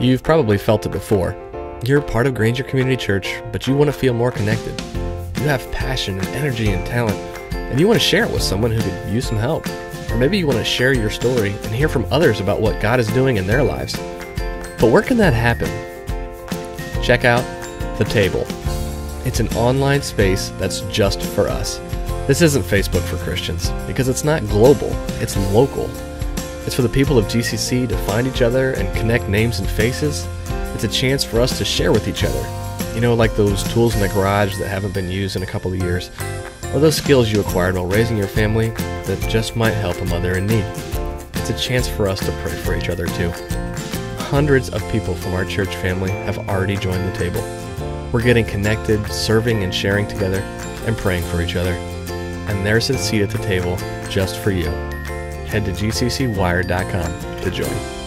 You've probably felt it before. You're part of Granger Community Church, but you want to feel more connected. You have passion and energy and talent, and you want to share it with someone who could use some help. Or maybe you want to share your story and hear from others about what God is doing in their lives. But where can that happen? Check out The Table. It's an online space that's just for us. This isn't Facebook for Christians because it's not global, it's local. It's for the people of GCC to find each other and connect names and faces. It's a chance for us to share with each other. You know, like those tools in the garage that haven't been used in a couple of years, or those skills you acquired while raising your family that just might help a mother in need. It's a chance for us to pray for each other too. Hundreds of people from our church family have already joined the table. We're getting connected, serving and sharing together, and praying for each other. And there's a seat at the table just for you. Head to gccwired.com to join.